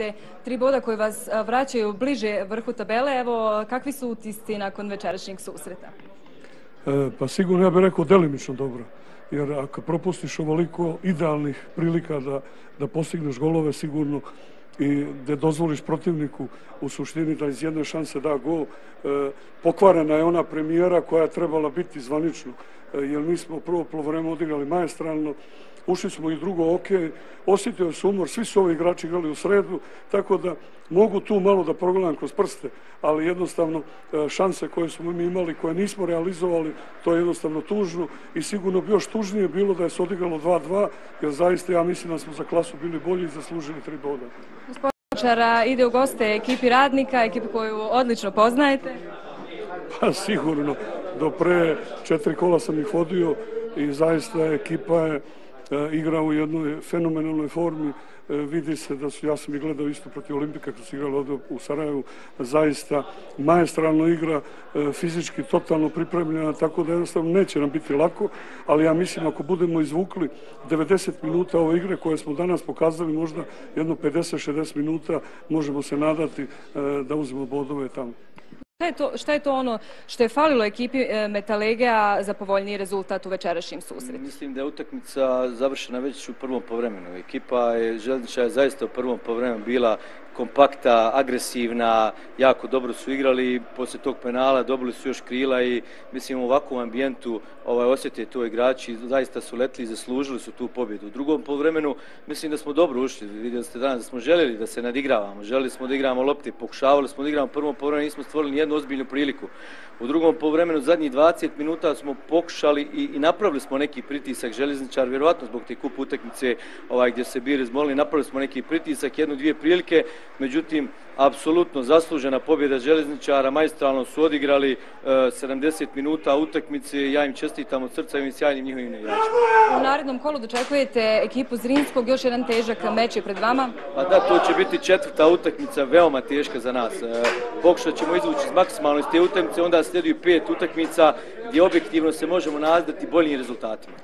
ste tri boda koji vas vraćaju bliže vrhu tabele. Evo, kakvi su utisci nakon večerašnjeg susreta? E, pa sigurno ja bih rekao delimično dobro. Jer ako propustiš ovoliko idealnih prilika da, da postigneš golove, sigurno i da dozvoliš protivniku u suštini da iz jedne šanse da gol, e, pokvarena je ona premijera koja je trebala biti zvanično, e, jer mi smo prvo polovreme odigrali majestralno, ušli smo i drugo ok, osjetio se umor, svi su ovi igrači igrali u sredu, tako da mogu tu malo da progledam kroz prste, ali jednostavno e, šanse koje smo mi imali, koje nismo realizovali, to je jednostavno tužno i sigurno bi još tužnije bilo da je se odigralo 2-2, jer zaista ja mislim da smo za klasu bili bolji i zaslužili tri boda. Gospodčara ide u goste ekipi radnika, ekipi koju odlično poznajete. Pa sigurno, do pre četiri kola sam ih vodio i zaista ekipa je E, igra u jednoj fenomenalnoj formi. E, vidi se da su, ja sam i gledao isto protiv Olimpika kad su igrali ovdje u Sarajevu, zaista majestralno igra, e, fizički totalno pripremljena, tako da jednostavno neće nam biti lako, ali ja mislim ako budemo izvukli 90 minuta ove igre koje smo danas pokazali, možda jedno 50-60 minuta možemo se nadati da uzmemo bodove tamo. Šta je, to, šta je to ono što je falilo ekipi e, Metalegea za povoljniji rezultat u večerašnjim susretu? Mislim da je utakmica završena već u prvom povremenu. Ekipa je Željniča je zaista u prvom povremenu bila kompakta, agresivna, jako dobro su igrali posle tog penala dobili su još krila i mislim u ovakvom ambijentu ovaj, osjete to igrači, zaista su letli i zaslužili su tu pobjedu. U drugom povremenu mislim da smo dobro ušli, vidjeli ste danas da smo željeli da se nadigravamo, željeli smo da igramo lopte, pokušavali smo da igramo u prvom povremenu, nismo stvorili nijednu ozbiljnu priliku. U drugom povremenu, zadnjih 20 minuta smo pokušali i, i napravili smo neki pritisak, železničar, vjerovatno zbog te kup utakmice ovaj, gdje se bili izmolili, napravili smo neki pritisak, jednu, dvije prilike, međutim, apsolutno zaslužena pobjeda železničara, majstralno su odigrali uh, 70 minuta utakmice, ja im čestitam od srca i ovim sjajnim njihovim igračima. U narednom kolu dočekujete ekipu Zrinskog, još jedan težak meč je pred vama? Pa da, to će biti četvrta utakmica, veoma teška za nas. Uh, pokušat ćemo izvući maksimalno iz te utakmice, onda slijedi pet utakmica gdje objektivno se možemo nazdati boljim rezultatima.